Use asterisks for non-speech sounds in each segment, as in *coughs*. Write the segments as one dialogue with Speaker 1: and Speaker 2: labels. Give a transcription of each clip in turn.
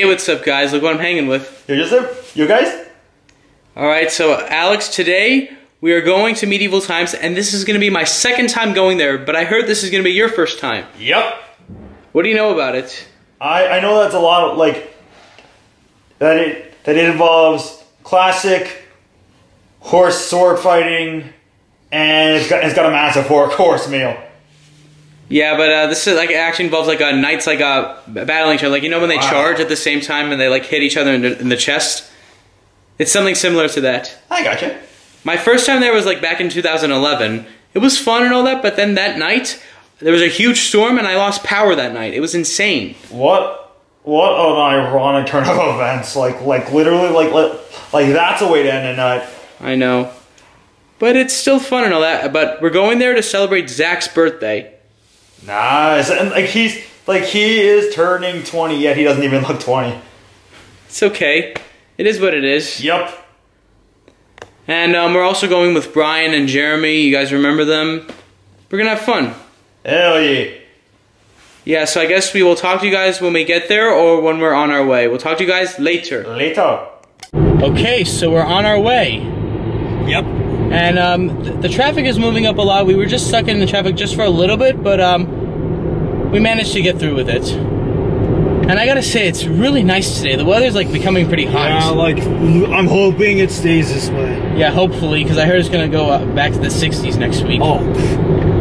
Speaker 1: Hey, what's up, guys? Look what I'm hanging with.
Speaker 2: You just there? You guys?
Speaker 1: All right, so Alex, today we are going to Medieval Times, and this is going to be my second time going there, but I heard this is going to be your first time.
Speaker 2: Yep.
Speaker 1: What do you know about it?
Speaker 2: I, I know that's a lot of like that it that it involves classic horse sword fighting and it's got it's got a massive horse course meal.
Speaker 1: Yeah, but uh, this is like actually involves like uh, knights like uh, battling each other. Like you know when they
Speaker 2: Wow.
Speaker 1: charge at the same time and they like hit each other in the, in the chest. It's something similar to that.
Speaker 2: I gotcha.
Speaker 1: My first time there was like back in 2011. It was fun and all that, but then that night there was a huge storm and I lost power that night. It was insane.
Speaker 2: What what an ironic turn of *laughs* events. Like like literally like like, like that's a way to end a night.
Speaker 1: I know. But it's still fun and all that. But we're going there to celebrate Zach's birthday.
Speaker 2: Nice. And like he's like he is turning twenty yet he doesn't even look twenty.
Speaker 1: It's okay. It is what it is.
Speaker 2: Yep.
Speaker 1: And um, we're also going with Brian and Jeremy. You guys remember them? We're gonna have fun.
Speaker 2: Hell yeah.
Speaker 1: Yeah, so I guess we will talk to you guys when we get there or when we're on our way. We'll talk to you guys later.
Speaker 2: Later.
Speaker 1: Okay, so we're on our way.
Speaker 2: Yep.
Speaker 1: And um, th- the traffic is moving up a lot. We were just stuck in the traffic just for a little bit, but um, we managed to get through with it. And I gotta say, it's really nice today. The weather's like becoming pretty hot.
Speaker 3: Yeah, like I'm hoping it stays this way.
Speaker 1: Yeah, hopefully, because I heard it's gonna go uh, back to the 60s next week.
Speaker 3: Oh,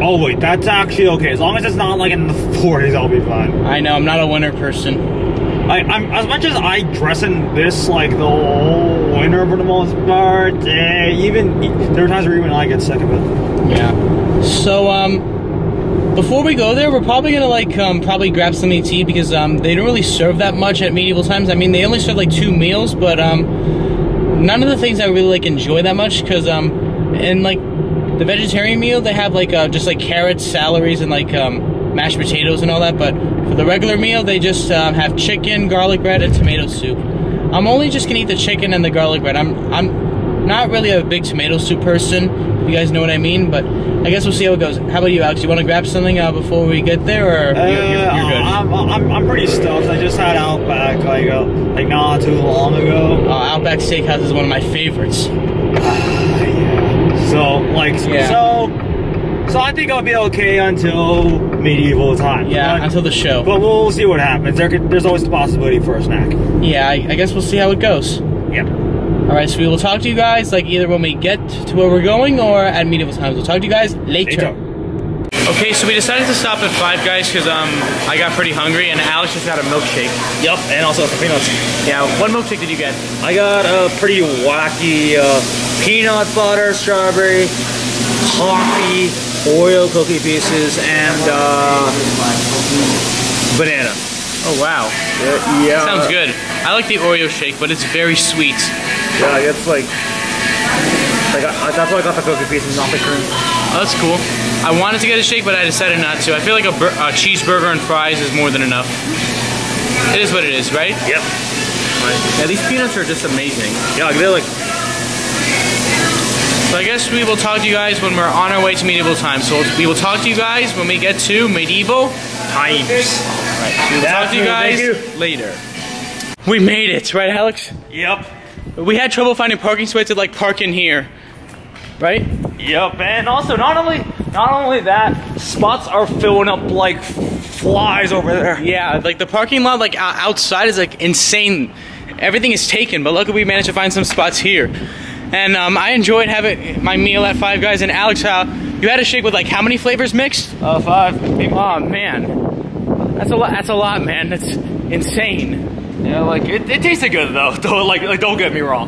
Speaker 3: oh wait, that's actually okay. As long as it's not like in the 40s, I'll be fine.
Speaker 1: I know, I'm not a winter person.
Speaker 3: I, I'm as much as I dress in this like the whole winter for the most part. Eh, even there are times where even I get sick of it.
Speaker 1: Yeah. So, um, before we go there, we're probably gonna like um, probably grab something to eat because um, they don't really serve that much at medieval times. I mean, they only serve like two meals, but um, none of the things I really like enjoy that much because um, in like the vegetarian meal, they have like uh, just like carrots, salaries, and like um, mashed potatoes and all that. But for the regular meal, they just um, have chicken, garlic bread, and tomato soup. I'm only just gonna eat the chicken and the garlic bread. I'm I'm not really a big tomato soup person. If you guys know what I mean, but I guess we'll see how it goes. How about you, Alex? You want to grab something uh, before we get there, or
Speaker 3: Uh,
Speaker 1: you're, you're, you're good?
Speaker 3: I'm, I'm, I'm pretty stuffed. I just had Outback like uh, like not too long ago.
Speaker 1: Uh, Outback Steakhouse is one of my favorites. *sighs*
Speaker 3: So like
Speaker 1: Yeah.
Speaker 3: so so I think I'll be okay until medieval time.
Speaker 1: Yeah,
Speaker 3: But-
Speaker 1: until the show.
Speaker 3: But we'll see what happens. There could, there's always the possibility for a snack.
Speaker 1: Yeah, I, I guess we'll see how it goes.
Speaker 3: Yeah.
Speaker 1: All right, so we will talk to you guys like either when we get to where we're going or at medieval times. We'll talk to you guys later. Okay, so we decided to stop at Five Guys because um I got pretty hungry and Alex just got a milkshake.
Speaker 3: Yep, and also the peanuts.
Speaker 1: Yeah, what milkshake did you get?
Speaker 3: I got a pretty wacky uh, peanut butter, strawberry, coffee, Oreo cookie pieces, and uh, banana.
Speaker 1: Oh wow,
Speaker 3: Yeah, yeah.
Speaker 1: sounds good. I like the Oreo shake, but it's very sweet.
Speaker 3: Yeah, it's like, like I, that's why I got the cookie pieces, not the cream.
Speaker 1: Oh, that's cool. I wanted to get a shake, but I decided not to. I feel like a, a cheeseburger and fries is more than enough. It is what it is, right?
Speaker 3: Yep.
Speaker 1: Yeah, these peanuts are just amazing.
Speaker 3: Yeah, they're like
Speaker 1: So I guess we will talk to you guys when we're on our way to medieval times. So we will talk to you guys when we get to medieval.
Speaker 3: times.
Speaker 1: Right. We will talk to you guys
Speaker 3: Thank
Speaker 1: later. We made it, right, Alex?
Speaker 3: Yep.
Speaker 1: We had trouble finding parking spots to like park in here, right?
Speaker 3: Yep, and also not only not only that, spots are filling up like flies over there.
Speaker 1: Yeah, like the parking lot, like outside, is like insane. Everything is taken, but luckily we managed to find some spots here. And um, I enjoyed having my meal at Five Guys. And Alex, how you had a shake with like how many flavors mixed?
Speaker 3: Uh, five.
Speaker 1: Oh man, that's a lot. That's a lot, man. That's insane.
Speaker 3: Yeah, like it, it tasted good though. *laughs* Don't like like don't get me wrong.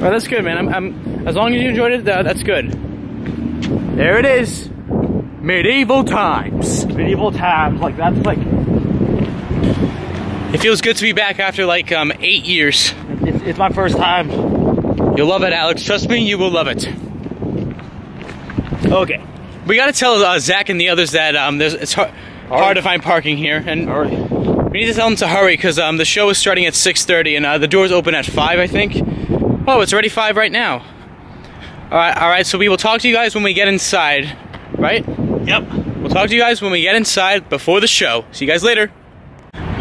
Speaker 1: Well, that's good, man. I'm, I'm as long as you enjoyed it, that's good. There it is, medieval times.
Speaker 3: Medieval times, like that's like
Speaker 1: It feels good to be back after like um, eight years.
Speaker 3: it's, it's my first time.
Speaker 1: You'll love it, Alex. Trust me, you will love it.
Speaker 3: Okay.
Speaker 1: We gotta tell uh, Zach and the others that um, there's, it's hard, hard to find parking here, and
Speaker 3: right.
Speaker 1: we need to tell them to hurry because um, the show is starting at 6:30 and uh, the doors open at five, I think. Oh, it's already five right now. All right, all right. So we will talk to you guys when we get inside, right?
Speaker 3: Yep.
Speaker 1: We'll talk to you guys when we get inside before the show. See you guys later.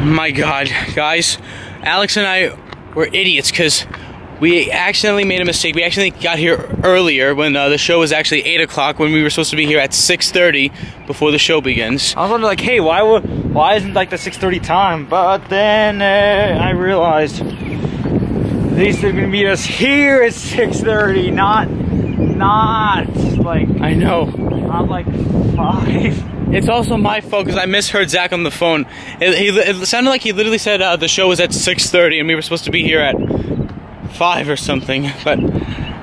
Speaker 1: My God, guys, Alex and I were idiots because we accidentally made a mistake. We actually got here earlier when uh, the show was actually eight o'clock. When we were supposed to be here at six thirty before the show begins.
Speaker 3: I was wondering, like, hey, why would, why isn't like the 6:30 time? But then uh, I realized these are gonna meet us here at 6:30, not, not like,
Speaker 1: I know.
Speaker 3: not like five.
Speaker 1: It's also my fault because I misheard Zach on the phone. It, he, it sounded like he literally said uh, the show was at 6:30 and we were supposed to be here at five or something. But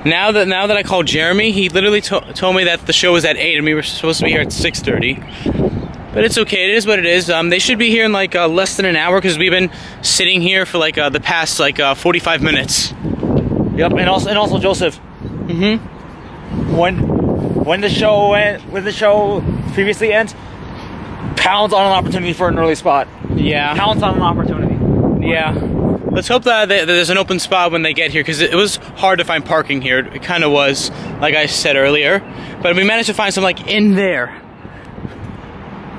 Speaker 1: now that now that I called Jeremy, he literally to- told me that the show was at eight and we were supposed to be here at 6:30. But it's okay. It is what it is. Um, they should be here in like uh, less than an hour because we've been sitting here for like uh, the past like uh, 45 minutes.
Speaker 3: Yep, and also and also Joseph,
Speaker 1: Mm-hmm.
Speaker 3: when when the show went, when the show previously ends, pounds on an opportunity for an early spot.
Speaker 1: Yeah.
Speaker 3: Pounds on an opportunity.
Speaker 1: Yeah. Let's hope that there's an open spot when they get here because it was hard to find parking here. It kind of was, like I said earlier. But we managed to find some like in there.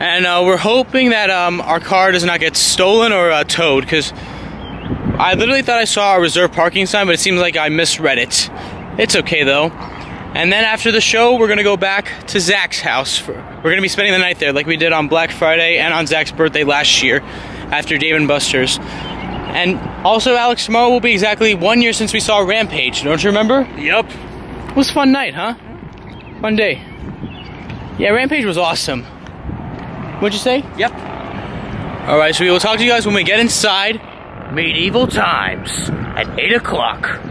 Speaker 1: And uh, we're hoping that um, our car does not get stolen or uh, towed because I literally thought I saw a reserved parking sign, but it seems like I misread it. It's okay though. And then after the show, we're gonna go back to Zach's house. For, we're gonna be spending the night there, like we did on Black Friday and on Zach's birthday last year, after Dave and Buster's. And also, Alex, tomorrow will be exactly one year since we saw Rampage. Don't you remember?
Speaker 3: Yep.
Speaker 1: It was a fun night, huh? Fun day. Yeah, Rampage was awesome. What'd you say?
Speaker 3: Yep.
Speaker 1: All right, so we will talk to you guys when we get inside Medieval Times at 8 o'clock.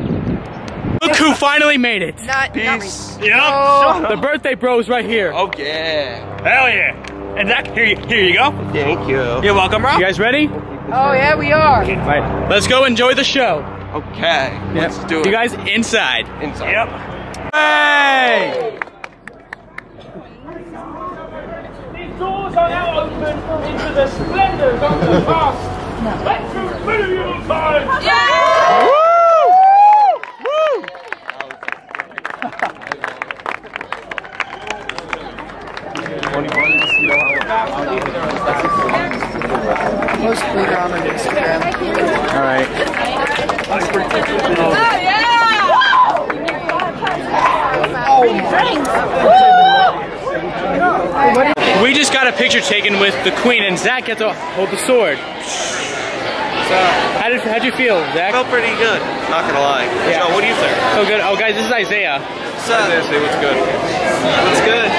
Speaker 1: Look who finally made it.
Speaker 4: Not, not me.
Speaker 3: Yep.
Speaker 4: Oh.
Speaker 1: The birthday bros right here.
Speaker 5: Oh yeah.
Speaker 3: Hell yeah. And Zach, here you, here you go.
Speaker 5: Thank you.
Speaker 3: You're welcome, bro.
Speaker 1: You guys ready?
Speaker 4: Oh, yeah, we are.
Speaker 1: Right. Let's go enjoy the show.
Speaker 5: Okay. Let's do it.
Speaker 1: You guys inside.
Speaker 5: Inside.
Speaker 3: Yep.
Speaker 1: Hey!
Speaker 6: These doors are now open into the splendors of the past. Retro medieval times. *laughs*
Speaker 4: Post later on on Instagram.
Speaker 1: All right. We just got a picture taken with the queen, and Zach got to hold the sword. So, how did how'd you feel, Zach?
Speaker 5: Felt pretty good. Not gonna lie.
Speaker 1: Yeah.
Speaker 5: Joe, what do you think?
Speaker 1: So good. Oh, guys, this is Isaiah.
Speaker 5: What's up? Say what's good. What's good?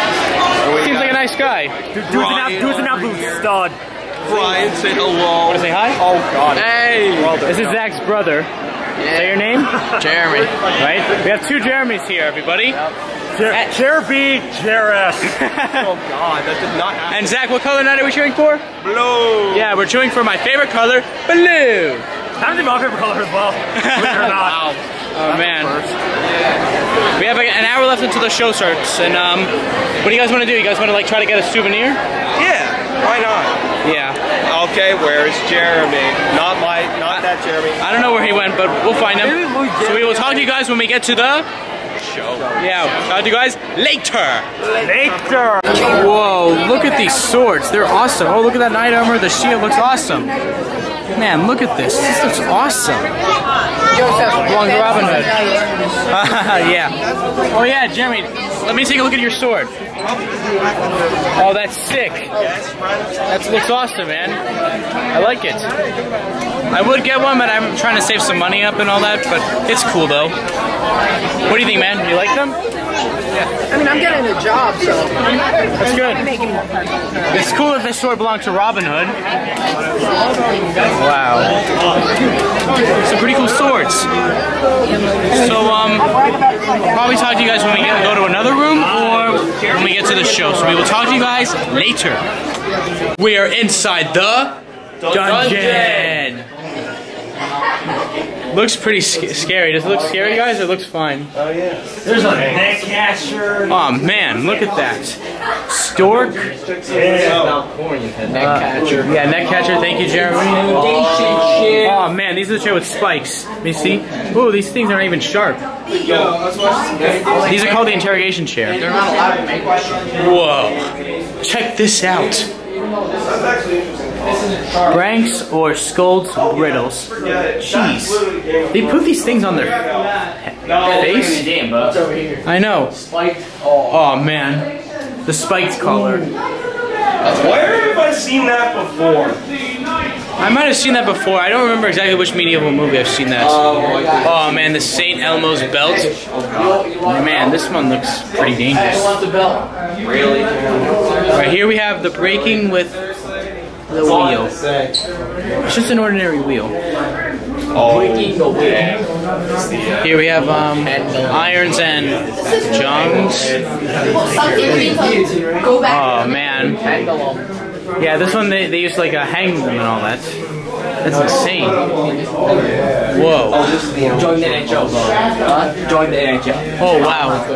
Speaker 1: Seems like a nice guy.
Speaker 3: Dude's an, dude's an absolute stud.
Speaker 5: Brian, say hello.
Speaker 1: Want to say hi?
Speaker 3: Oh, God.
Speaker 5: Hey.
Speaker 1: This is Zach's brother. Is that your name?
Speaker 5: Jeremy.
Speaker 1: Right? We have two Jeremys here, everybody.
Speaker 3: Jer- Jer B, Jer S. *laughs*
Speaker 5: Oh God, that did not happen.
Speaker 1: And Zach, what color knight are we cheering for?
Speaker 5: Blue.
Speaker 1: Yeah, we're cheering for my favorite color, blue.
Speaker 3: Time to my favorite color as well. Believe it or not. *laughs*
Speaker 1: Oh man. We have like an hour left until the show starts, and um, what do you guys want to do? You guys want to like try to get a souvenir?
Speaker 5: Yeah. Why not?
Speaker 1: Yeah.
Speaker 5: Okay. Where's Jeremy? Not my. Not that Jeremy.
Speaker 1: I don't know where he went, but we'll find him.
Speaker 3: Maybe we
Speaker 1: So we will talk to you guys when we get to the
Speaker 5: Show.
Speaker 1: yeah. Talk to you guys later.
Speaker 3: Later.
Speaker 1: Whoa! Look at these swords. They're awesome. Oh, look at that knight armor. The shield looks awesome. Man, look at this. This looks awesome.
Speaker 4: Joseph.
Speaker 1: To Robin Hood. *laughs* yeah. Oh yeah, Jeremy. Let me take a look at your sword. Oh, that's sick. That looks awesome, man. I like it. I would get one, but I'm trying to save some money up and all that. But it's cool though. What do you think, man? You like them?
Speaker 4: I mean, I'm getting a job, so
Speaker 1: That's good.
Speaker 4: I'm making more.
Speaker 1: It's cool that this sword belongs to Robin Hood. Wow. Some pretty cool swords. So, um, we'll probably talk to you guys when we get, go to another room or when we get to the show. So we will talk to you guys later. We are inside the dungeon. Looks pretty sc- scary. Does it look scary, guys? Or it looks fine? Oh, yeah.
Speaker 3: There's a neck catcher.
Speaker 1: Oh man, look at that. Stork.
Speaker 3: Yeah.
Speaker 1: Uh, yeah, neck catcher. Thank you, Jeremy. Oh man, these are the chair with spikes. Let me see. Ooh, these things aren't even sharp. These are called the interrogation chair. Whoa. Check this out. Branks or Scold's Bridles. Jeez. They put these things on their face? I know. Oh man. The spiked collar.
Speaker 5: Where have I seen that before?
Speaker 1: I might have seen that before. I don't remember exactly which medieval movie I've seen that. Oh man, the St. Elmo's belt. Man, this one looks pretty dangerous.
Speaker 5: Really?
Speaker 1: Right here we have the breaking with the wheel. It's just an ordinary wheel.
Speaker 5: Oh,
Speaker 1: Here we have um, irons and jungs. Oh man. Yeah, this one they, they used like a hang them and all that. That's insane. Whoa.
Speaker 7: Join the NHL, bro. Join the NHL.
Speaker 1: Oh wow.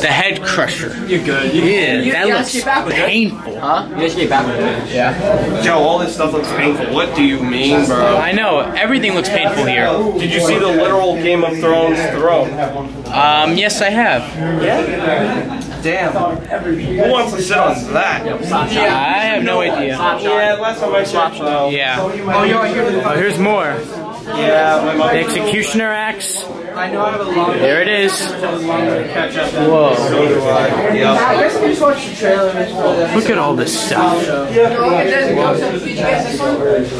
Speaker 1: The head crusher.
Speaker 7: You're good.
Speaker 1: Yeah, that
Speaker 4: you
Speaker 1: looks
Speaker 4: get back with it.
Speaker 1: painful.
Speaker 7: Huh? You guys get back with it. Yeah.
Speaker 5: Joe, all this stuff looks painful. What do you mean, bro?
Speaker 1: I know, everything looks painful here.
Speaker 5: Did you see the literal Game of Thrones throne?
Speaker 1: Um, yes I have. Yeah?
Speaker 5: Damn. Who wants to sit on that? Yeah.
Speaker 1: I have no idea.
Speaker 5: Yeah, last time I checked, no.
Speaker 1: Yeah. Oh, here's more.
Speaker 5: Yeah, my
Speaker 1: The
Speaker 5: mom.
Speaker 1: executioner axe. There it is. Whoa.
Speaker 5: So do I. Yeah.
Speaker 1: Look at all this stuff.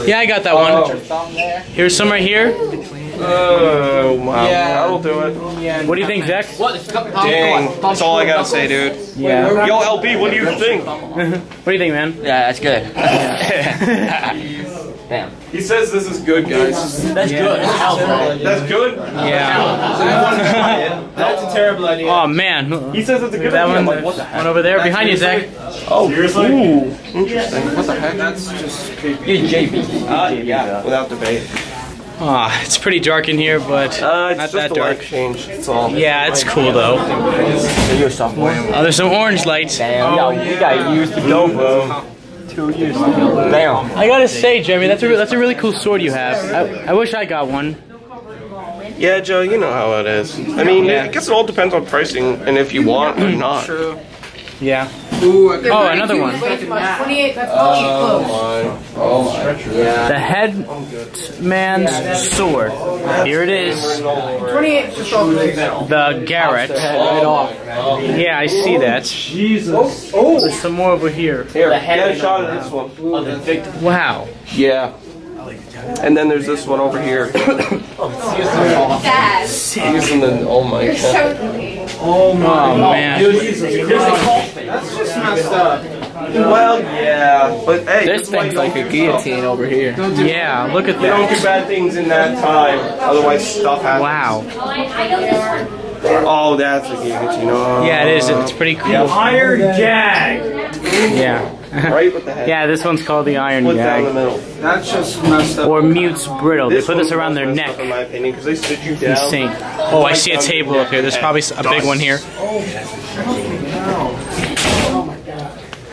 Speaker 1: Yeah, I got that one. Here's some right here.
Speaker 5: Oh, wow. That'll do it.
Speaker 1: What do you think, Zach?
Speaker 5: Dang. That's all I gotta say, dude.
Speaker 1: Yeah.
Speaker 5: Yo, LB, what do you think? *laughs* *laughs*
Speaker 1: What do you think, man?
Speaker 7: Yeah, that's good. *laughs* Damn.
Speaker 5: He says this is good, guys.
Speaker 7: That's good.
Speaker 5: That's good?
Speaker 1: Yeah.
Speaker 7: That's a terrible idea.
Speaker 1: Oh man.
Speaker 5: He says it's a good
Speaker 1: That
Speaker 5: idea.
Speaker 1: one,
Speaker 5: like, what the heck?
Speaker 1: one over there behind you, Zach.
Speaker 5: Oh, seriously? Ooh, interesting. What the heck? That's just
Speaker 7: You're JB.
Speaker 5: Uh, yeah, without debate.
Speaker 1: Ah, it's pretty dark in here, but
Speaker 5: Uh, it's
Speaker 1: not
Speaker 5: just
Speaker 1: that
Speaker 5: the
Speaker 1: dark.
Speaker 5: light change. That's all.
Speaker 1: Yeah, it's cool though.
Speaker 7: You're a sophomore.
Speaker 1: Oh, there's some orange lights.
Speaker 7: Damn. Yo, you got used to go, bro. Two years ago. Damn.
Speaker 1: I gotta say, Jeremy, that's a re- that's a really cool sword you have. I, I wish I got one.
Speaker 5: Yeah, Joe, you know how it is. I mean, I guess it all depends on pricing and if you want or not.
Speaker 1: Yeah.
Speaker 4: Oh,
Speaker 1: another one.
Speaker 4: 28, that's all close.
Speaker 1: Oh, oh the headman's sword. Here it is.
Speaker 4: 28 just all close.
Speaker 1: The Garrote. Yeah, I see that. Jesus. Oh, oh, There's some more over here.
Speaker 5: Here, get a shot of this one.
Speaker 1: Wow.
Speaker 5: Yeah. And then there's this one over here. *coughs*
Speaker 8: Dad.
Speaker 5: Using the, oh my god.
Speaker 8: So
Speaker 1: Oh, oh man. Dude, Jesus Christ. That's just messed up.
Speaker 5: Well, yeah, but hey,
Speaker 7: This thing's like a guillotine over here.
Speaker 1: Yeah, look at
Speaker 5: You don't do bad things in that time, otherwise stuff happens.
Speaker 1: Wow.
Speaker 5: Oh, that's a guillotine. Oh.
Speaker 1: Yeah, it is. It's oh. pretty cool.
Speaker 5: Iron gag.
Speaker 1: Yeah.
Speaker 5: Right with the head.
Speaker 1: Yeah, this one's called the Iron
Speaker 5: Split down the middle.
Speaker 2: That's just messed up.
Speaker 1: Or Mute's Brittle. They put this
Speaker 5: one's
Speaker 1: around their
Speaker 5: messed up,
Speaker 1: neck.
Speaker 5: in my opinion, because they sit you down.
Speaker 1: Insane. Oh, I see a table up here. There's probably a big one here.
Speaker 5: Oh,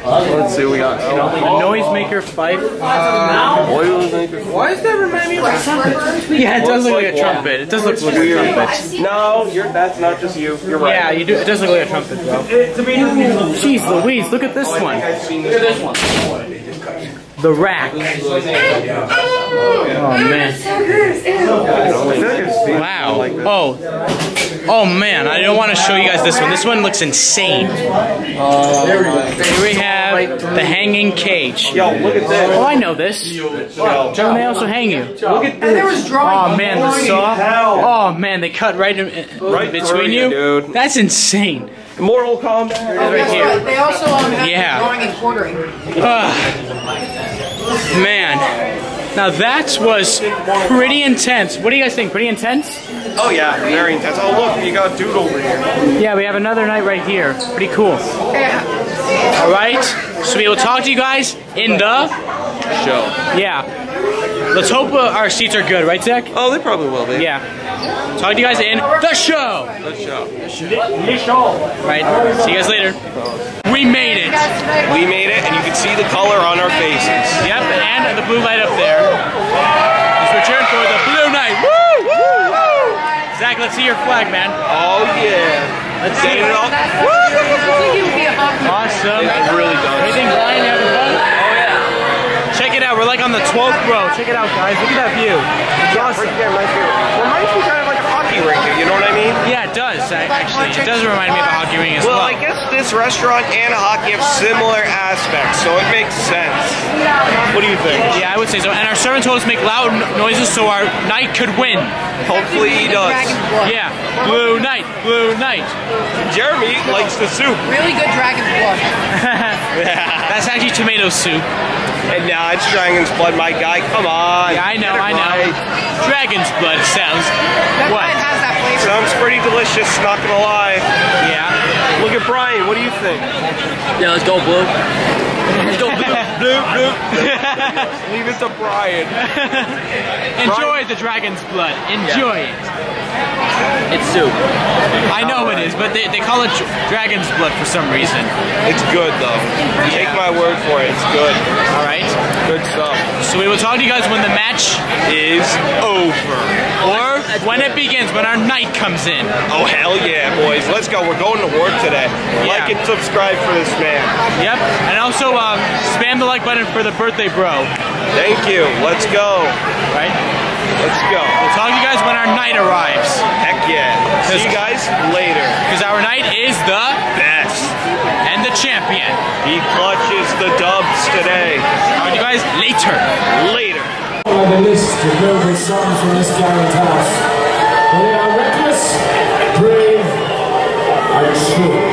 Speaker 5: Let's see what we got.
Speaker 1: A noisemaker fife.
Speaker 5: Oil maker.
Speaker 2: Why does that remind me of like something?
Speaker 1: Yeah, it does look like a trumpet. It does look like a trumpet.
Speaker 5: No, you're. That's not just you. You're right.
Speaker 1: Yeah, you do. It does look like a trumpet, though. Jeez Louise, look at this oh, one.
Speaker 5: I've seen this one.
Speaker 1: The rack. Oh man. Wow. Oh. Oh man, I don't want to show you guys this one. This one looks insane. Here we have the hanging cage.
Speaker 5: Yo, look at this.
Speaker 1: Oh, I know this. Joe, they also hang you.
Speaker 5: Look at
Speaker 4: And there was
Speaker 1: Oh man, the saw. Oh man, they cut right in,
Speaker 5: Right
Speaker 1: between
Speaker 5: you,
Speaker 1: you. That's insane.
Speaker 5: Mortal Kombat.
Speaker 4: Oh, guess
Speaker 1: here.
Speaker 4: what? They also um, have
Speaker 1: Yeah.
Speaker 4: drawing and quartering.
Speaker 1: Ugh. Man. Now that was pretty intense. What do you guys think? Pretty intense?
Speaker 5: Oh yeah, very intense. Oh look, you got dude over here.
Speaker 1: Yeah, we have another knight right here. Pretty cool.
Speaker 4: Yeah.
Speaker 1: All right. So we will talk to you guys in the
Speaker 5: Show.
Speaker 1: yeah. Let's hope uh, our seats are good, right, Zach?
Speaker 5: Oh, they probably will be.
Speaker 1: Yeah. Talk to you guys in the show.
Speaker 5: Let's show. The show.
Speaker 1: Right. See you guys later. We made it.
Speaker 5: We made it, and you can see the color on our faces.
Speaker 1: Yep, and the blue light up there. Let's return for the blue knight. Woo! Woo! Woo! Zach, let's see your flag, man.
Speaker 5: Oh yeah.
Speaker 1: Let's see
Speaker 5: it up.
Speaker 4: I think it would be a hockey.
Speaker 1: Awesome.
Speaker 5: It really does.
Speaker 1: Anything, Brian? You having fun? Yeah. Check it out.
Speaker 3: on the 12th row. Check it out, guys. Look at that view. It's awesome.
Speaker 5: Pretty damn nice view. Reminds me kind of like a hockey rink, you know what I mean?
Speaker 1: Yeah, it does. I- Actually, it does remind me of a hockey ring as
Speaker 5: Well,
Speaker 1: well.
Speaker 5: I guess this restaurant and a hockey have similar aspects, so it makes sense. What do you think?
Speaker 1: Yeah, I would say so. And our servant told us to make loud noises so our knight could win.
Speaker 5: Hopefully he does.
Speaker 1: Yeah, blue knight, blue knight.
Speaker 5: Jeremy likes the soup.
Speaker 4: Really good dragon's blood. *laughs*
Speaker 1: That's actually tomato soup.
Speaker 5: And now it's Dragon's Blood, my guy. Come on.
Speaker 1: Yeah, I know, I know.
Speaker 5: right.
Speaker 1: Dragon's blood sounds.
Speaker 4: That
Speaker 1: What?
Speaker 4: has that flavor.
Speaker 5: Sounds pretty delicious, not gonna lie.
Speaker 1: Yeah.
Speaker 5: Look at Brian, what do you think?
Speaker 7: Yeah, let's go, Blue. Let's go, Blue.
Speaker 5: Bloop, bloop. Leave it to Brian. *laughs*
Speaker 1: Enjoy the dragon's blood. Enjoy it.
Speaker 7: It's soup.
Speaker 1: I know it is, but they, they call it dragon's blood for some reason.
Speaker 5: It's good though. Take my word for it, it's good.
Speaker 1: All right.
Speaker 5: Good stuff.
Speaker 1: So we will talk to you guys when the match
Speaker 5: Is over.
Speaker 1: or when it begins, when our knight comes in.
Speaker 5: Oh hell yeah, boys. Let's go. We're going to work today. Like and subscribe for this man.
Speaker 1: Yep. And also um, spam the like button for the birthday bro.
Speaker 5: Thank you. Let's go.
Speaker 1: Right.
Speaker 5: Let's go.
Speaker 1: We'll talk to you guys when our knight arrives.
Speaker 5: Heck yeah. See you guys later.
Speaker 1: Because our knight is the
Speaker 5: Best.
Speaker 1: and the champion.
Speaker 5: He clutches the dubs today.
Speaker 1: Talk to you guys later.
Speaker 5: Later.
Speaker 8: I have a list of favorite songs from this gallant house. They are reckless, brave, and true.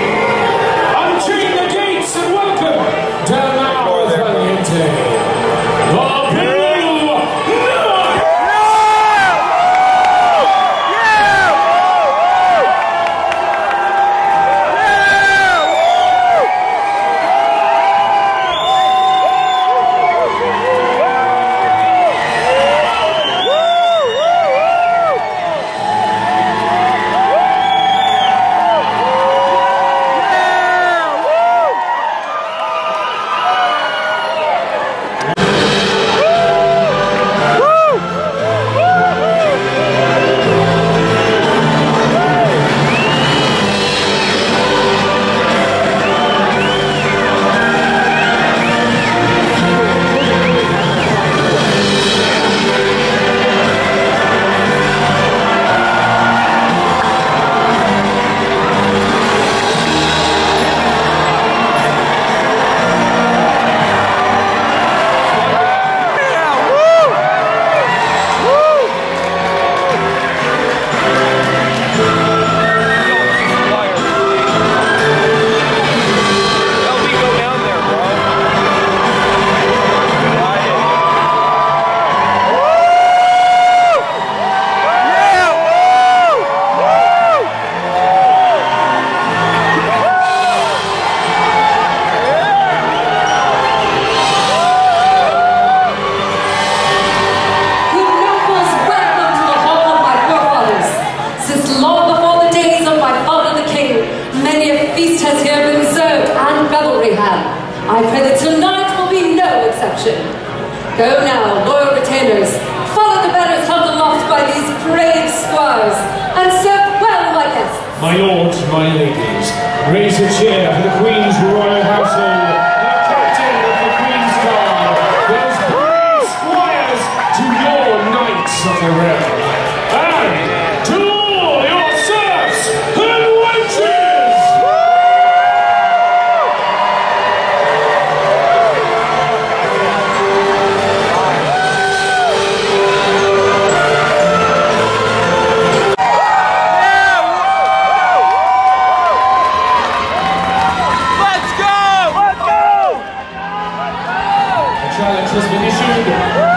Speaker 9: Has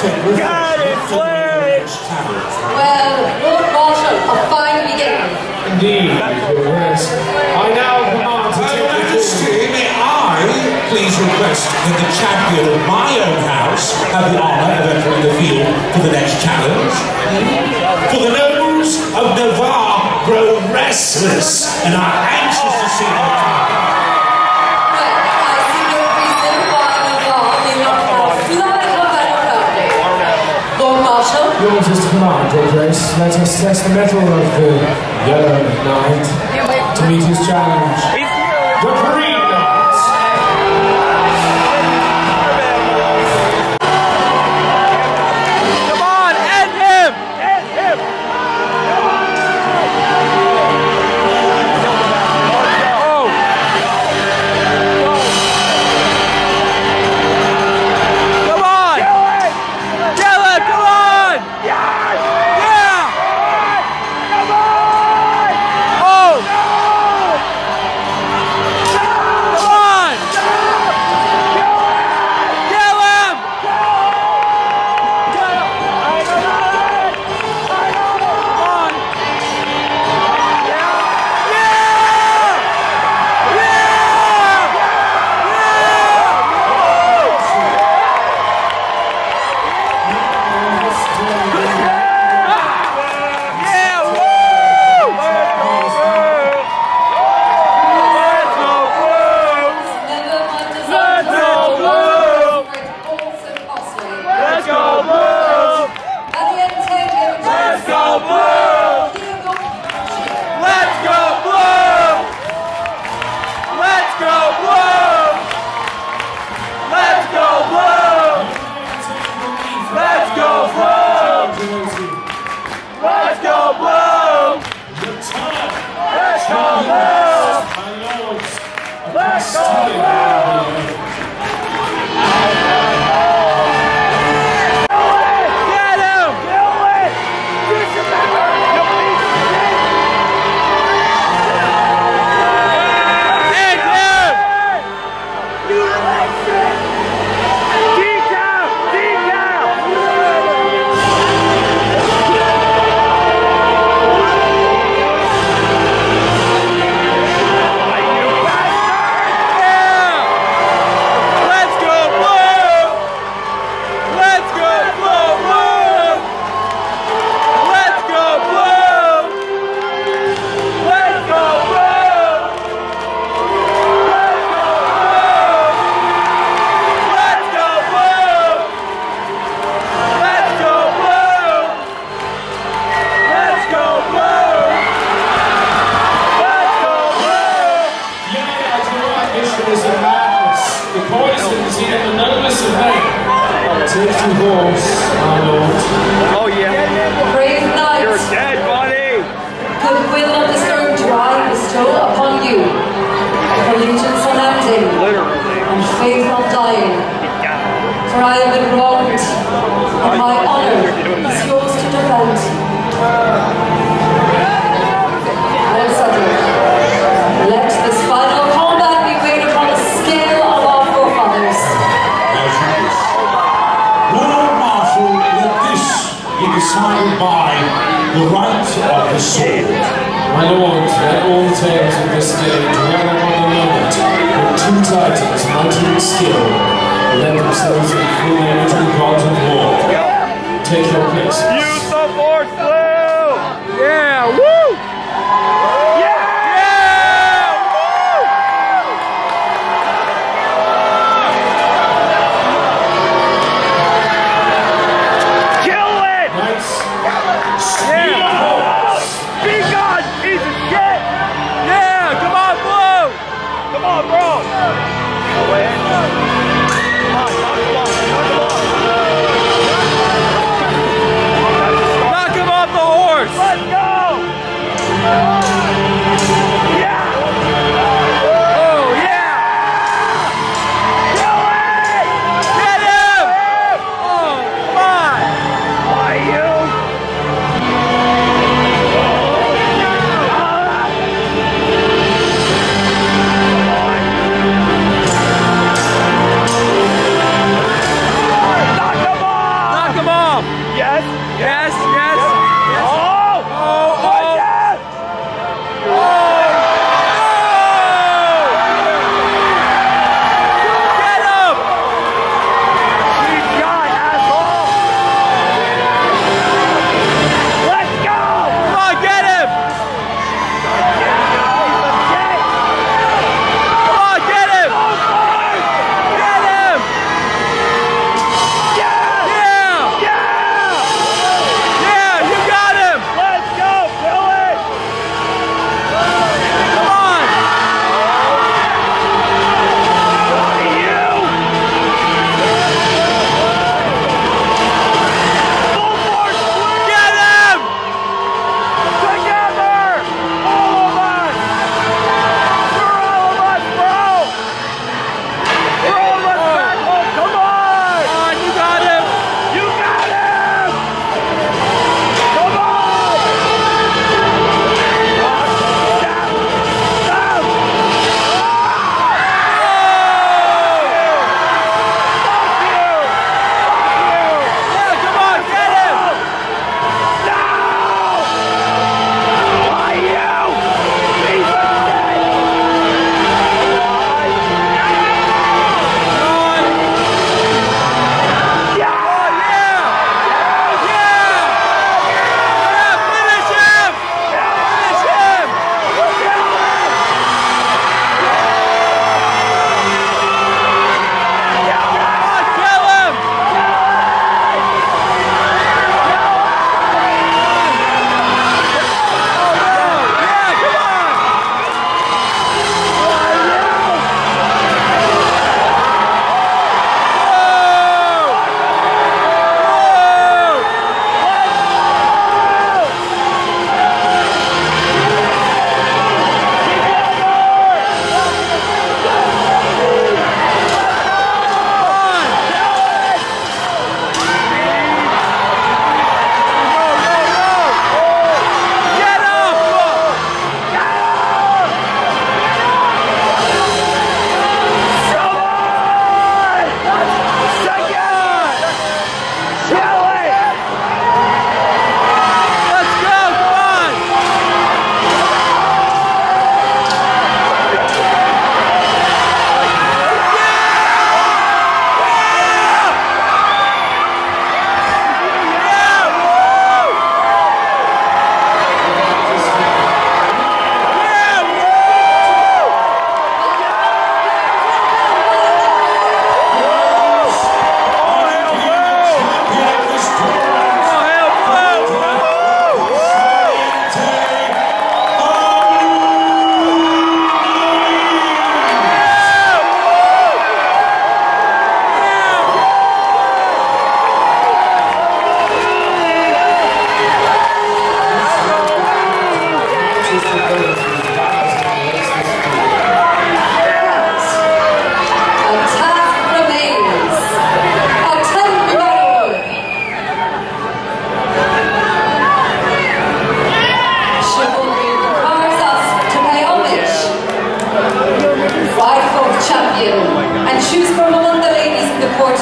Speaker 5: Got it,
Speaker 9: Well, Lord Marshal, a fine beginning.
Speaker 8: Indeed. I now command to take
Speaker 10: Majesty, may I please request that the champion of my own house have the honor of entering the field for the next challenge? For the nobles of Navarre grow restless and are anxious to see
Speaker 9: their time.
Speaker 8: yours is tonight, dear Race. Let us test the mettle of the yellow knight to meet his challenge.
Speaker 7: Oh
Speaker 9: you. And choose from among the
Speaker 8: ladies in the
Speaker 1: court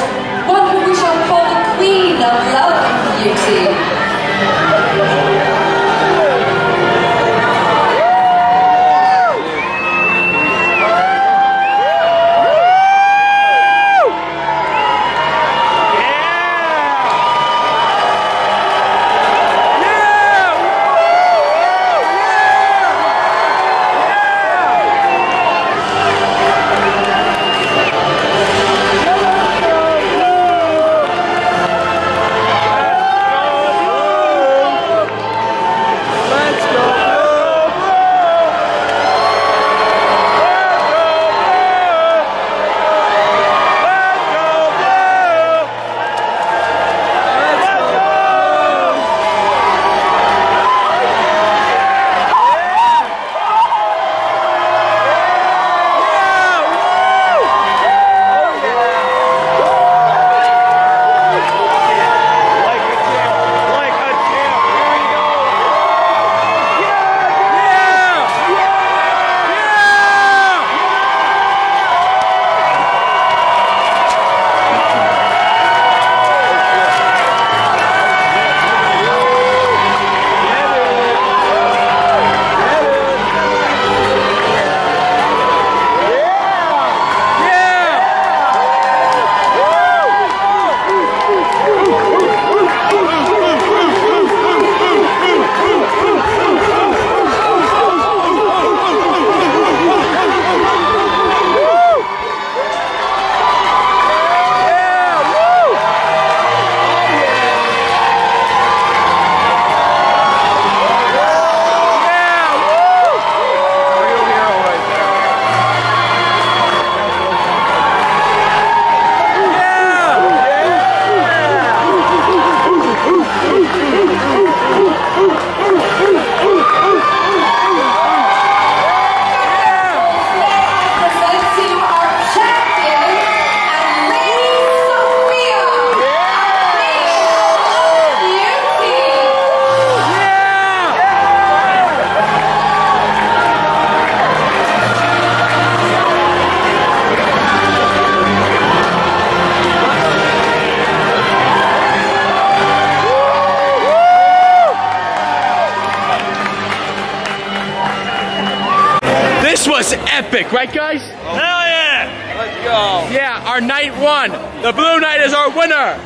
Speaker 1: epic, right, guys?
Speaker 7: Hell yeah! Let's go.
Speaker 1: Yeah, our knight won. The Blue Knight is our winner.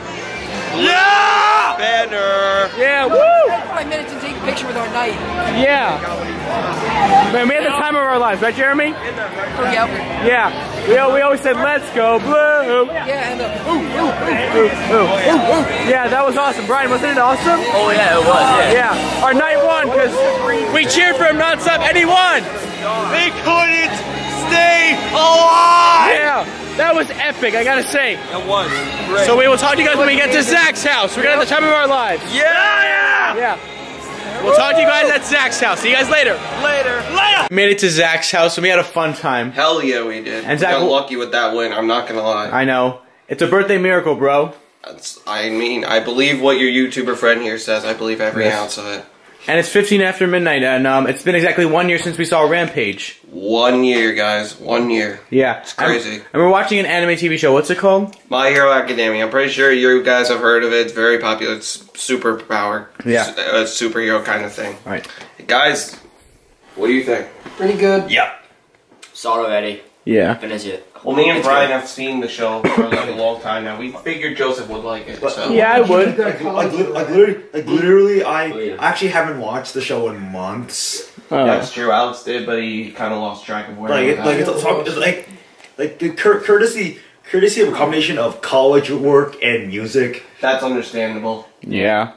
Speaker 7: Yeah! Banner.
Speaker 1: Yeah, woo!
Speaker 4: Five minutes to take a picture with our knight.
Speaker 1: Yeah. Man, we had the time of our lives, right, Jeremy?
Speaker 4: Oh, yeah.
Speaker 1: Yeah. We, we always said, let's go blue.
Speaker 4: Yeah, and the.
Speaker 1: Ooh, ooh. Yeah, that was awesome. Brian, wasn't it awesome?
Speaker 7: Oh yeah, it was. Yeah.
Speaker 1: Yeah. Our knight won, because we cheered for him nonstop, and he won.
Speaker 7: They couldn't stay alive.
Speaker 1: Yeah. That was epic, I gotta say.
Speaker 7: It was great.
Speaker 1: So we will talk to you guys when we get to Zach's house. We're gonna have the time of our lives.
Speaker 7: yeah, yeah.
Speaker 1: Yeah. We'll talk to you guys at Zach's house. See you guys later.
Speaker 7: Later. Later.
Speaker 1: Made it to Zach's house and we had a fun time.
Speaker 5: Hell yeah, we did.
Speaker 1: And
Speaker 5: we
Speaker 1: Zach-
Speaker 5: got lucky with that win. I'm not gonna lie.
Speaker 1: I know. It's a birthday miracle, bro.
Speaker 5: That's, I mean, I believe what your YouTuber friend here says. I believe every
Speaker 1: Yes.
Speaker 5: ounce of it.
Speaker 1: And it's 15 after midnight, and um, it's been exactly one year since we saw Rampage.
Speaker 5: One year, guys. One year.
Speaker 1: Yeah.
Speaker 5: It's crazy.
Speaker 1: And, and we're watching an anime TV show. What's it called?
Speaker 5: My Hero Academia. I'm pretty sure you guys have heard of it. It's very popular. It's superpower.
Speaker 1: Yeah.
Speaker 5: Su- A superhero kind of thing.
Speaker 1: All right.
Speaker 5: Guys, what do you think?
Speaker 4: Pretty good.
Speaker 7: Yeah.
Speaker 11: Saw it already.
Speaker 1: Yeah.
Speaker 5: Well, me and Brian have seen the show for like a long time now. We figured Joseph would like it. So.
Speaker 1: Yeah, I would.
Speaker 2: Like, like, li- like literally, like hmm? literally, I actually haven't watched the show in months.
Speaker 1: Oh.
Speaker 5: That's true. Alex did, but he kind of lost track of where.
Speaker 2: Like,
Speaker 5: he
Speaker 2: it,
Speaker 5: was
Speaker 2: like
Speaker 5: at.
Speaker 2: it's, it's, it's like, like the cur- courtesy, courtesy of a combination of college work and music.
Speaker 5: That's understandable.
Speaker 1: Yeah.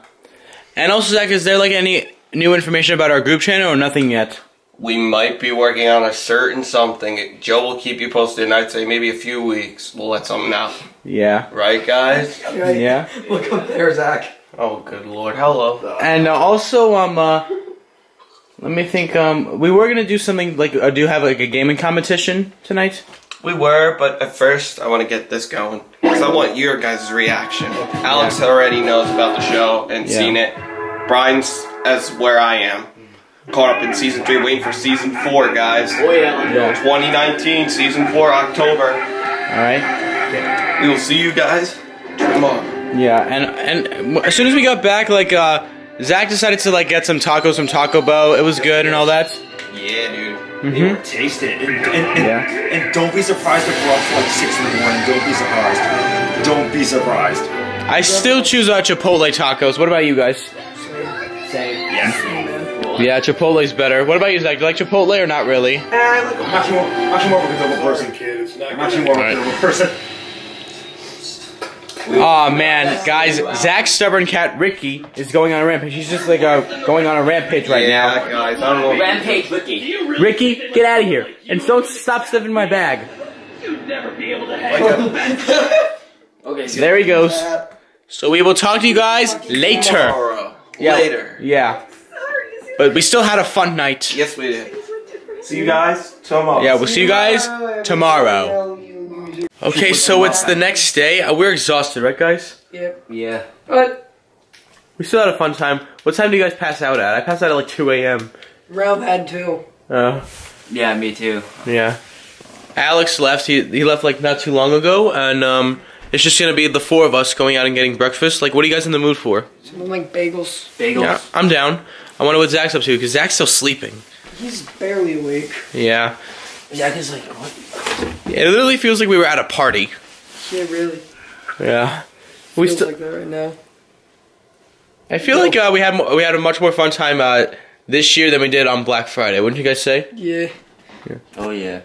Speaker 1: And also, Zach, is there like any new information about our group channel or nothing yet?
Speaker 5: We might be working on a certain something. Joe will keep you posted, and I'd say maybe a few weeks we'll let something out.
Speaker 1: Yeah.
Speaker 5: Right, guys?
Speaker 1: Yeah.
Speaker 4: Look up there, Zach.
Speaker 5: Oh, good lord. Hello.
Speaker 1: And uh, also, um, uh, let me think. Um, we were gonna do something like uh, do have like a gaming competition tonight.
Speaker 5: We were, but at first I want to get this going. Because I want your guys' reaction. Alex already knows about the show and
Speaker 1: Yeah.
Speaker 5: seen it. Brian's as where I am. Caught up in season three, waiting for season four, guys.
Speaker 11: Oh yeah.
Speaker 1: Yeah.
Speaker 5: 2019, season four, October.
Speaker 1: All right.
Speaker 5: We will see you guys tomorrow.
Speaker 1: Yeah, and and as soon as we got back, like uh, Zach decided to like get some tacos from Taco Bell. It was good and all that.
Speaker 5: Yeah, dude.
Speaker 2: They were tasting it. And, and, and,
Speaker 1: Yeah.
Speaker 2: and don't be surprised if we're up for like 6 in the morning. Don't be surprised. Don't be surprised.
Speaker 1: I still choose uh, Chipotle tacos. What about you guys?
Speaker 4: Same.
Speaker 2: Yeah.
Speaker 1: Yeah, Chipotle's better. What about you, Zach? Do you like Chipotle or not really?
Speaker 2: I'm actually more, I'm actually more of a Qdoba person. I'm actually more of a Qdoba person.
Speaker 1: Oh *laughs* man, guys, Zach's stubborn cat Ricky is going on a rampage. He's just like uh, going on a rampage right
Speaker 5: yeah,
Speaker 1: now.
Speaker 5: guys. I don't know.
Speaker 4: Rampage Ricky.
Speaker 1: Ricky, get out of here and don't stop sniffing my bag.
Speaker 4: You'd never be able to *laughs* Okay, so
Speaker 1: There he goes. So we will talk to you guys later.
Speaker 5: Tomorrow.
Speaker 1: Yeah.
Speaker 5: Later.
Speaker 1: Yeah. But we still had a fun night.
Speaker 5: Yes, we did.
Speaker 2: See you guys tomorrow.
Speaker 1: Yeah, we'll see you guys tomorrow. Okay, so it's the next day. Uh, we're exhausted, right, guys?
Speaker 4: Yep.
Speaker 5: Yeah.
Speaker 4: But
Speaker 1: We still had a fun time. What time do you guys pass out at? I passed out at like 2 a.m.
Speaker 4: Ralph had two.
Speaker 1: Uh,
Speaker 11: Yeah, me too.
Speaker 1: yeah. Alex left. He he left like not too long ago, and um, it's just gonna be the four of us going out and getting breakfast. Like, what are you guys in the mood for?
Speaker 4: Something like bagels.
Speaker 11: Bagels.
Speaker 1: Yeah, I'm down. I wonder what Zach's up to because Zach's still sleeping.
Speaker 4: He's barely awake.
Speaker 1: Yeah.
Speaker 11: Yeah, cause like what?
Speaker 1: It literally feels like we were at a party.
Speaker 4: Yeah, really.
Speaker 1: Yeah. We
Speaker 4: Feels
Speaker 1: still.
Speaker 4: like that right now.
Speaker 1: I feel like uh, we had we had a much more fun time uh, this year than we did on Black Friday. Wouldn't you guys say?
Speaker 4: Yeah. yeah.
Speaker 11: Oh yeah.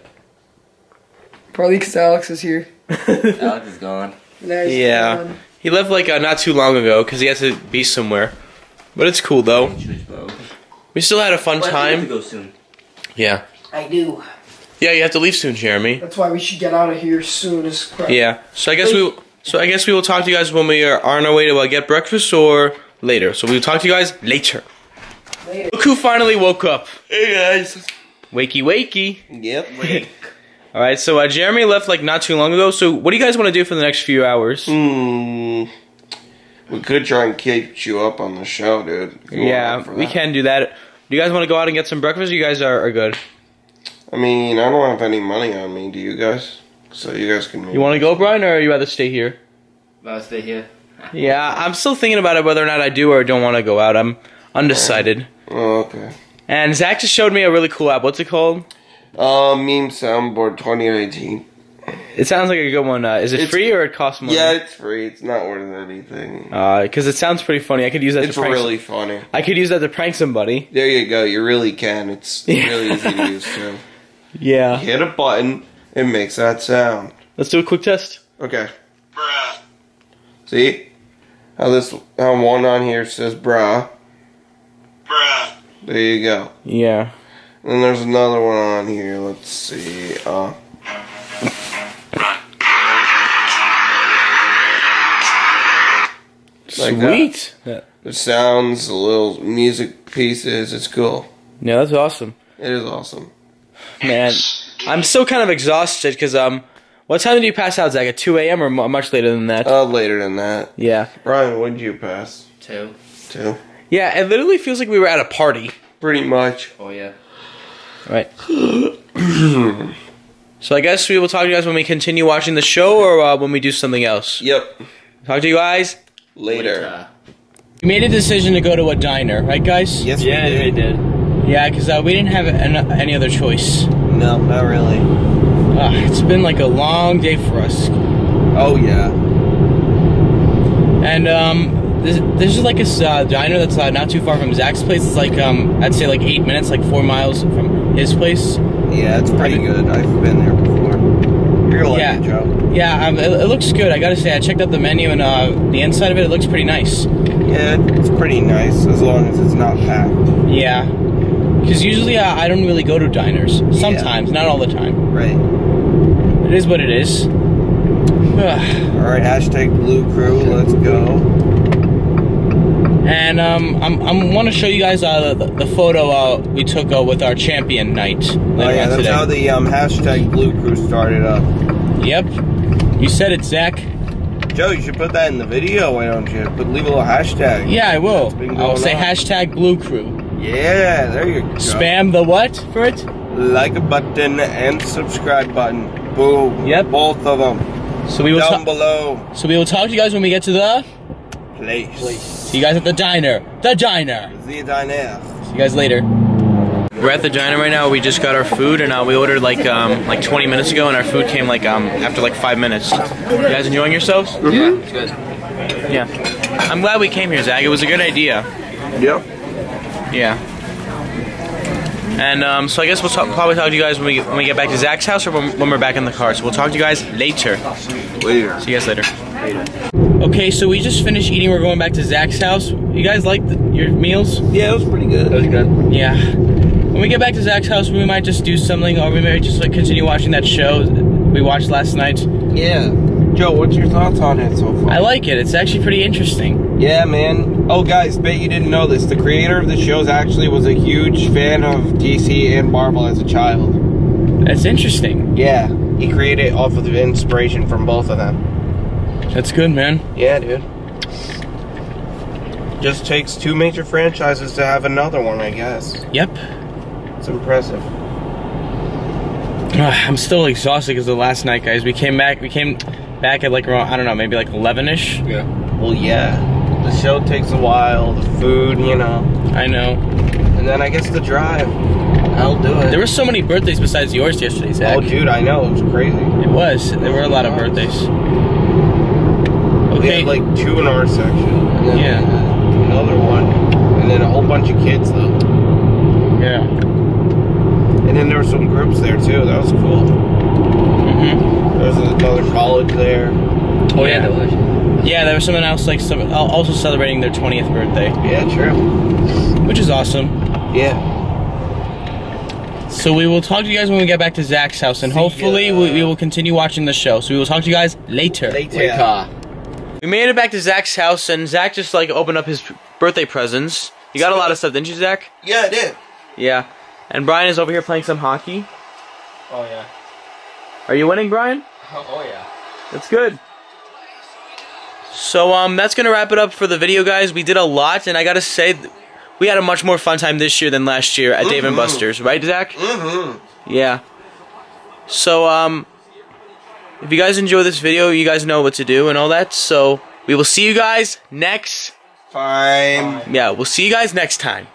Speaker 4: Probably because Alex is here. *laughs*
Speaker 11: Alex is gone.
Speaker 1: Yeah.
Speaker 4: gone.
Speaker 1: He left like uh, not too long ago because he had to be somewhere. But it's cool though. We still had a fun
Speaker 11: Well, I have to
Speaker 1: time.
Speaker 11: go soon.
Speaker 1: Yeah.
Speaker 4: I do.
Speaker 1: Yeah, you have to leave soon, Jeremy.
Speaker 4: That's why we should get out of here soon as crap.
Speaker 1: Yeah. So I guess we. So I guess we will talk to you guys when we are on our way to uh, get breakfast or later. So we'll talk to you guys later.
Speaker 4: Later.
Speaker 1: Look who finally woke up.
Speaker 5: Hey guys.
Speaker 1: Wakey wakey.
Speaker 5: Yep. Wake. *laughs*
Speaker 1: All right. So uh, Jeremy left like not too long ago. So what do you guys want to do for the next few hours?
Speaker 5: Hmm. We could try and keep you up on the show, dude. if you want
Speaker 1: Yeah, we can do that. Do you guys want to go out and get some breakfast? Or you guys are, are good.
Speaker 5: I mean, I don't have any money on me. Do you guys? So you guys can.
Speaker 1: You want to go, Brian, or you rather stay here?
Speaker 11: I'll stay here.
Speaker 1: Yeah, I'm still thinking about it whether or not I do or don't want to go out. I'm undecided.
Speaker 5: Oh, okay.
Speaker 1: And Zach just showed me a really cool app. What's it called?
Speaker 5: Uh, meme soundboard 2018.
Speaker 1: It sounds like a good one. Uh, is it
Speaker 5: It's-
Speaker 1: free or it costs money?
Speaker 5: Yeah, it's free. It's not worth anything.
Speaker 1: Because it sounds pretty funny. I could use that
Speaker 5: It's
Speaker 1: to prank.
Speaker 5: really funny.
Speaker 1: I could use that to prank somebody.
Speaker 5: There you go. You really can. It's *laughs*
Speaker 1: Yeah.
Speaker 5: really easy to use too.
Speaker 1: Yeah.
Speaker 5: Hit a button. It makes that sound.
Speaker 1: Let's do a quick test.
Speaker 5: Okay. See how this how one on here says "bruh." Bruh. There you go.
Speaker 1: Yeah.
Speaker 5: And there's another one on here. Let's see. Uh. Like that.
Speaker 1: Sweet. Yeah.
Speaker 5: The sounds, the little music pieces. It's cool.
Speaker 1: yeah, that's awesome.
Speaker 5: It is awesome.
Speaker 1: Man, I'm still kind of exhausted because, um, what time did you pass out, Zach? At 2 a.m. or mu- much later than that?
Speaker 5: Uh, later than that.
Speaker 1: yeah.
Speaker 5: Brian, when did you pass?
Speaker 11: Two.
Speaker 5: Two.
Speaker 1: Yeah, it literally feels like we were at a party.
Speaker 5: Pretty much.
Speaker 11: Oh yeah.
Speaker 1: Right. *clears throat* so I guess we will talk to you guys when we continue watching the show or uh, when we do something else.
Speaker 5: Yep.
Speaker 1: Talk to you guys.
Speaker 5: Later.
Speaker 1: We made a decision to go to a diner, right, guys?
Speaker 5: Yes,
Speaker 11: Yeah,
Speaker 5: we
Speaker 11: they
Speaker 5: did.
Speaker 11: did.
Speaker 1: Yeah, because uh, we didn't have an- any other choice.
Speaker 5: No, not really.
Speaker 1: Uh, it's been like a long day for us.
Speaker 5: Oh yeah.
Speaker 1: And um, this, this is like a uh, diner that's uh, not too far from Zach's place. It's like um, I'd say like eight minutes, like four miles from his place.
Speaker 5: Yeah, it's pretty good. I've been there gonna like
Speaker 1: Yeah.
Speaker 5: it.
Speaker 1: Yeah, um, it, it looks good. I gotta say, I checked out the menu and uh, the inside of it. It looks pretty nice.
Speaker 5: Yeah, it's pretty nice as long as it's not packed.
Speaker 1: Yeah, because usually uh, I don't really go to diners. Sometimes, not all the time.
Speaker 5: Right.
Speaker 1: It is what it is.
Speaker 5: all right, Hashtag Blue Crew. Let's go.
Speaker 1: and um, I'm I'm want to show you guys uh, the, the photo uh, we took uh, with our champion knight. later
Speaker 5: Oh yeah, that's
Speaker 1: today.
Speaker 5: how the um, hashtag Blue Crew started up.
Speaker 1: Yep. You said it, Zach.
Speaker 5: Joe, you should put that in the video. Why don't you? But leave a little hashtag.
Speaker 1: Yeah, I will. I'll say
Speaker 5: on.
Speaker 1: hashtag Blue Crew.
Speaker 5: Yeah, there you go.
Speaker 1: Spam the what for it?
Speaker 5: like a button and subscribe button. Boom.
Speaker 1: Yep.
Speaker 5: Both of them.
Speaker 1: So we will
Speaker 5: down below.
Speaker 1: So we will talk to you guys when we get to the.
Speaker 5: Place.
Speaker 1: See you guys at the diner. The diner.
Speaker 5: The diner.
Speaker 1: See you guys later. We're at the diner right now. We just got our food, and uh, we ordered like um, like 20 minutes ago, and our food came like um, after like five minutes. You guys enjoying yourselves?
Speaker 11: Yeah, it's good.
Speaker 1: Yeah. I'm glad we came here, Zach. It was a good idea.
Speaker 5: Yep.
Speaker 1: Yeah. And um, so I guess we'll talk, probably talk to you guys when we when we get back to Zach's house or when, when we're back in the car. So we'll talk to you guys later.
Speaker 5: Later.
Speaker 1: See you guys later. Okay, so we just finished eating. We're going back to Zach's house. You guys like the, your meals?
Speaker 5: Yeah, it was pretty good.
Speaker 11: That was good.
Speaker 1: Yeah. When we get back to Zach's house, we might just do something, or we might just like continue watching that show we watched last night.
Speaker 5: Yeah. Joe, what's your thoughts on it so far?
Speaker 1: I like it. It's actually pretty interesting.
Speaker 5: Yeah, man. Oh, guys, bet you didn't know this. The creator of the shows actually was a huge fan of DC and Marvel as a child.
Speaker 1: That's interesting.
Speaker 5: Yeah, he created it off of the inspiration from both of them.
Speaker 1: That's good, man.
Speaker 5: Yeah, dude. Just takes two major franchises to have another one, I guess.
Speaker 1: Yep.
Speaker 5: It's impressive.
Speaker 1: Ah, I'm still exhausted because of last night, guys. We came back. We came back at like around I don't know, maybe like 11ish.
Speaker 11: Yeah.
Speaker 5: Well, yeah. The show takes a while, the food, you know.
Speaker 1: I know.
Speaker 5: And then I guess the drive. I'll do it.
Speaker 1: There were so many birthdays besides yours yesterday, Zach.
Speaker 5: Oh, dude, I know. It was crazy.
Speaker 1: It was. There were a lot of birthdays.
Speaker 5: We
Speaker 1: Okay.
Speaker 5: had like two in our section.
Speaker 1: Yeah.
Speaker 5: Another one. And then a whole bunch of kids, though.
Speaker 1: Yeah.
Speaker 5: And then there were some groups there, too. That was cool.
Speaker 1: Mhm.
Speaker 5: There was another college there.
Speaker 11: Oh yeah, that was.
Speaker 1: Yeah, there was someone else like some, also celebrating their 20th birthday,
Speaker 5: Yeah, true.
Speaker 1: which is awesome.
Speaker 5: Yeah.
Speaker 1: So we will talk to you guys when we get back to Zach's house, and
Speaker 5: See
Speaker 1: hopefully
Speaker 5: ya.
Speaker 1: we, we will continue watching the show. So we will talk to you guys later.
Speaker 5: Later.
Speaker 1: We made it back to Zach's house, and Zach just like opened up his birthday presents. You got a lot of stuff, didn't you, Zach?
Speaker 5: Yeah, I did.
Speaker 1: Yeah. And Brian is over here playing some hockey.
Speaker 11: Oh yeah.
Speaker 1: Are you winning, Brian? *laughs*
Speaker 11: Oh yeah.
Speaker 1: That's good. So um, that's gonna wrap it up for the video, guys. We did a lot, and I gotta say, we had a much more fun time this year than last year at Dave and Buster's, right, Zach?
Speaker 5: Mm-hmm.
Speaker 1: Yeah. So um, if you guys enjoy this video, you guys know what to do and all that. So we will see you guys next.
Speaker 5: Time.
Speaker 1: Yeah, we'll see you guys next time.